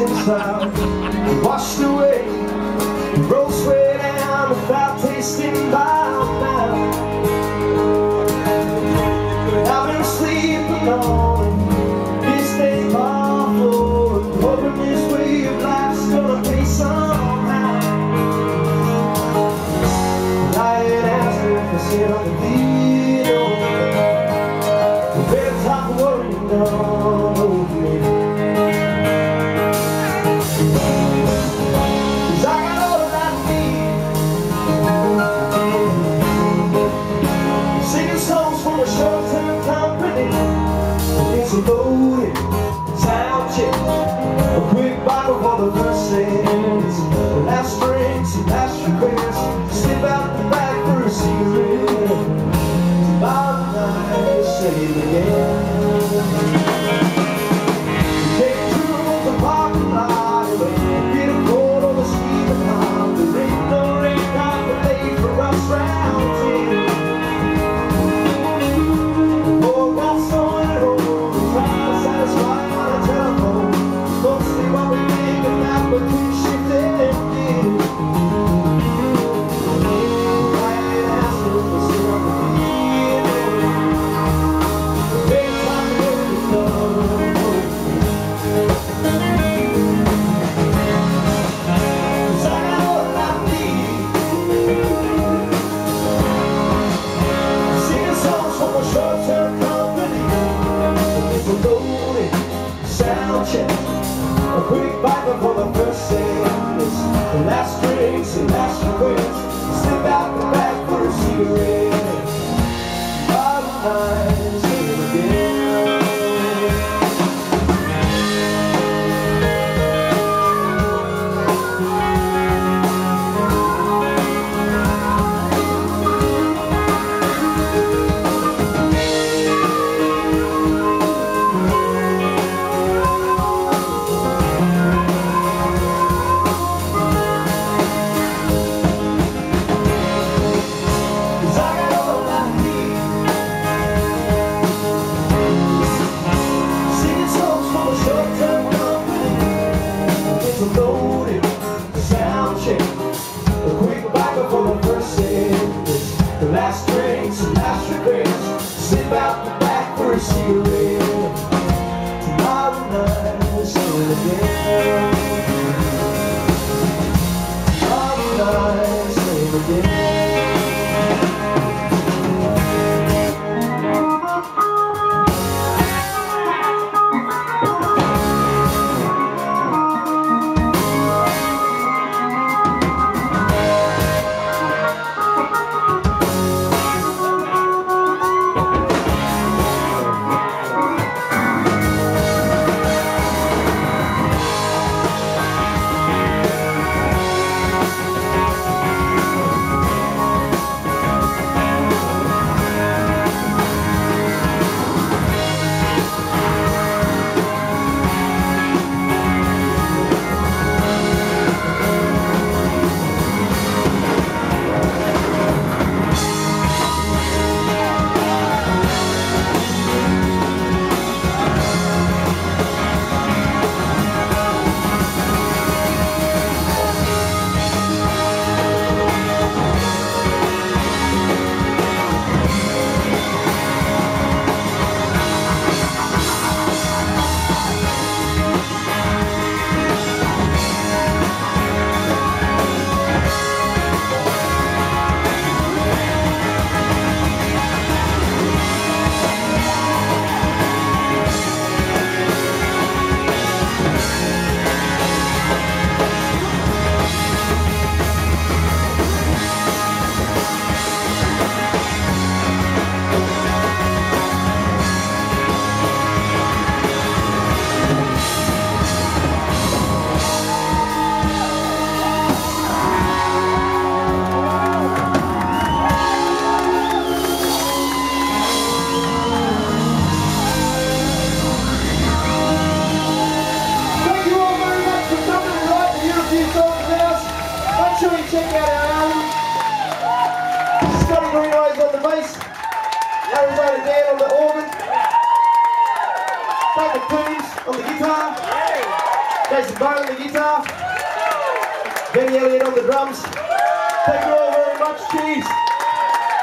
inside Washed away Rolls way down without tasting by mouth. I've been sleeping all this Bible for the first sin, the last grace, the last Check out our album. Scotty Green on the bass. Arizona Dan on the organ. David Coombs on the guitar. Jason Bone on the guitar. Benny Elliott on the drums. Thank you all very much. Cheers.